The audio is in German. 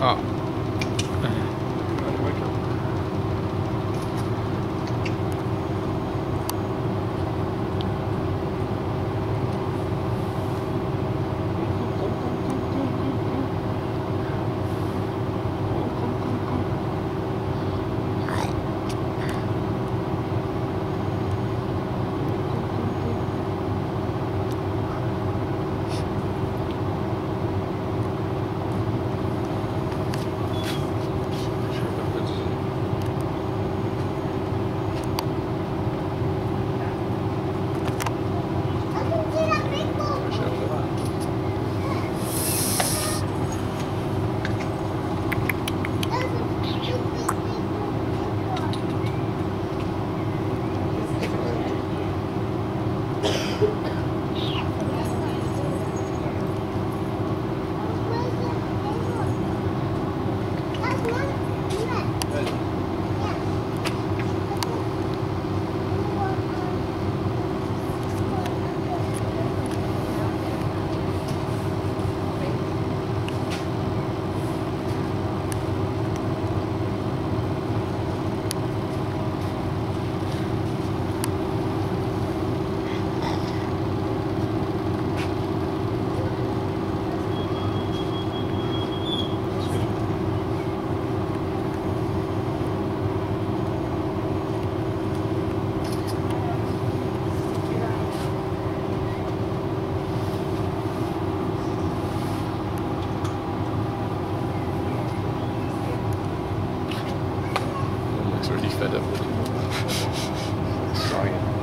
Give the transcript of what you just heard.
啊。natürlich verdammt. Sorry.